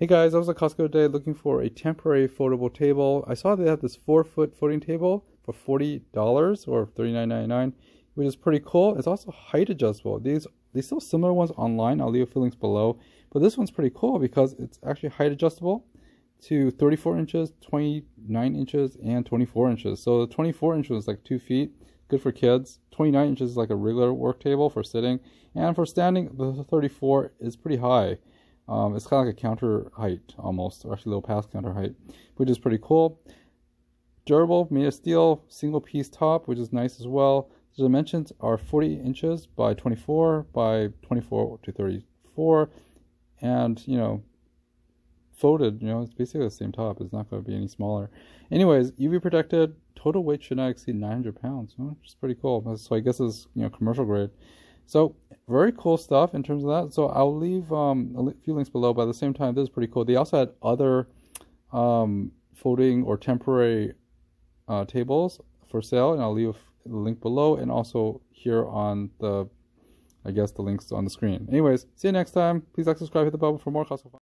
Hey guys, I was at Costco today looking for a temporary foldable table. I saw they had this four foot folding table for $40 or $39.99, which is pretty cool. It's also height adjustable. These they sell similar ones online. I'll leave links below. But this one's pretty cool because it's actually height adjustable to 34 inches, 29 inches, and 24 inches. So the 24 inches is like two feet, good for kids. 29 inches is like a regular work table for sitting, and for standing, the 34 is pretty high. Um, it's kind of like a counter height almost, or actually a little past counter height, which is pretty cool. Durable, made of steel, single piece top, which is nice as well. The dimensions are 40 inches by 24 by 24 to 34, and you know, folded. You know, it's basically the same top. It's not going to be any smaller. Anyways, UV protected. Total weight should not exceed 900 pounds, which is pretty cool. So I guess it's you know commercial grade. So very cool stuff in terms of that. So I'll leave um, a few links below, but at the same time, this is pretty cool. They also had other um, folding or temporary uh, tables for sale, and I'll leave the link below and also here on the, I guess, the links on the screen. Anyways, see you next time. Please like, subscribe, hit the bell for more Costco.